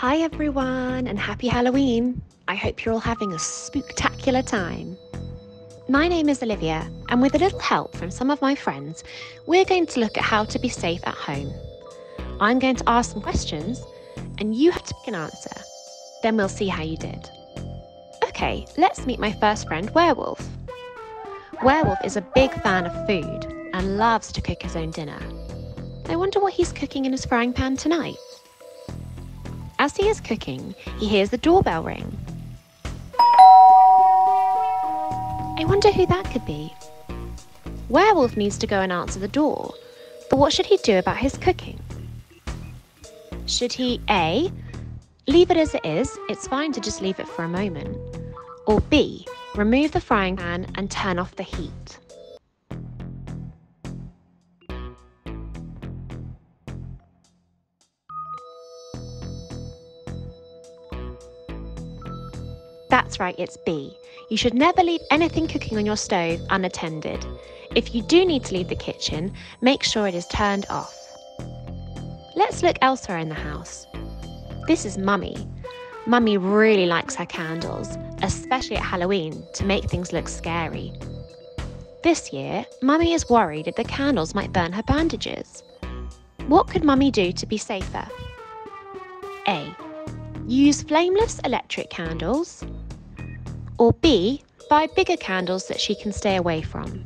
Hi, everyone, and happy Halloween! I hope you're all having a spectacular time. My name is Olivia, and with a little help from some of my friends, we're going to look at how to be safe at home. I'm going to ask some questions, and you have to pick an answer. Then we'll see how you did. Okay, let's meet my first friend, Werewolf. Werewolf is a big fan of food and loves to cook his own dinner. I wonder what he's cooking in his frying pan tonight. As he is cooking, he hears the doorbell ring. I wonder who that could be. Werewolf needs to go and answer the door, but what should he do about his cooking? Should he A. Leave it as it is, it's fine to just leave it for a moment. Or B. Remove the frying pan and turn off the heat. That's right, it's B. You should never leave anything cooking on your stove unattended. If you do need to leave the kitchen, make sure it is turned off. Let's look elsewhere in the house. This is Mummy. Mummy really likes her candles, especially at Halloween, to make things look scary. This year, Mummy is worried that the candles might burn her bandages. What could Mummy do to be safer? A. Use flameless electric candles. Or B. Buy bigger candles that she can stay away from.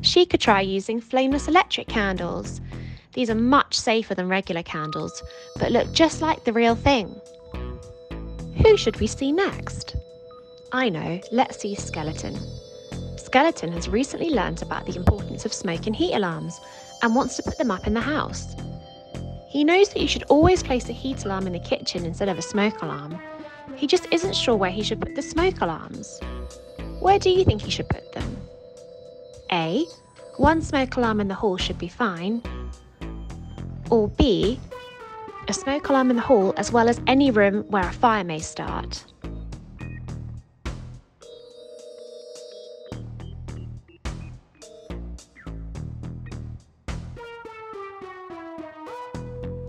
She could try using flameless electric candles. These are much safer than regular candles, but look just like the real thing. Who should we see next? I know, let's see Skeleton. Skeleton has recently learnt about the importance of smoke and heat alarms and wants to put them up in the house. He knows that you should always place a heat alarm in the kitchen instead of a smoke alarm. He just isn't sure where he should put the smoke alarms. Where do you think he should put them? A. One smoke alarm in the hall should be fine. Or B. A smoke alarm in the hall as well as any room where a fire may start.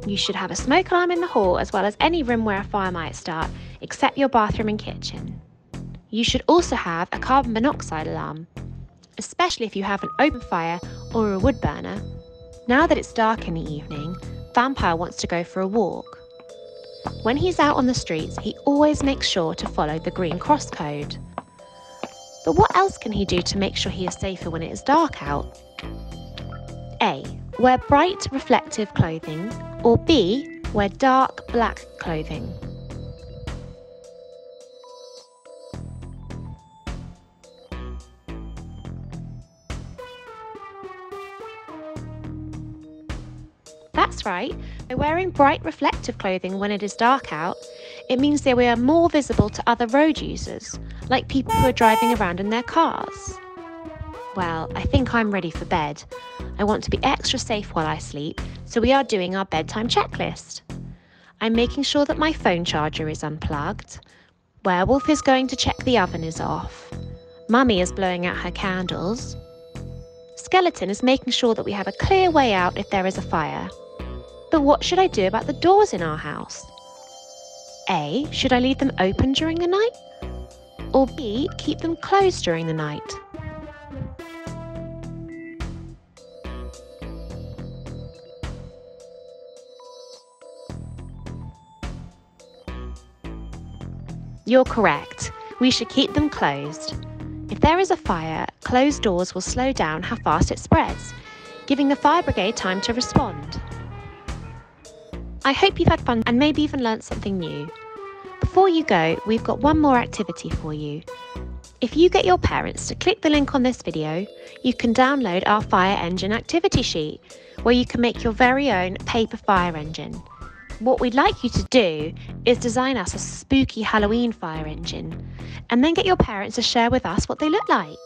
You should have a smoke alarm in the hall as well as any room where a fire might start, except your bathroom and kitchen. You should also have a carbon monoxide alarm, especially if you have an open fire or a wood burner. Now that it's dark in the evening, Vampire wants to go for a walk. When he's out on the streets, he always makes sure to follow the Green Cross code. But what else can he do to make sure he is safer when it is dark out? A. Wear bright reflective clothing or B. Wear dark black clothing. That's right, by wearing bright reflective clothing when it is dark out, it means that we are more visible to other road users, like people who are driving around in their cars. Well, I think I'm ready for bed. I want to be extra safe while I sleep, so we are doing our bedtime checklist. I'm making sure that my phone charger is unplugged. Werewolf is going to check the oven is off. Mummy is blowing out her candles. Skeleton is making sure that we have a clear way out if there is a fire. But what should I do about the doors in our house? A. Should I leave them open during the night? Or B. Keep them closed during the night? You're correct. We should keep them closed. If there is a fire, closed doors will slow down how fast it spreads, giving the fire brigade time to respond. I hope you've had fun and maybe even learnt something new. Before you go, we've got one more activity for you. If you get your parents to click the link on this video, you can download our fire engine activity sheet, where you can make your very own paper fire engine. What we'd like you to do is design us a spooky Halloween fire engine and then get your parents to share with us what they look like.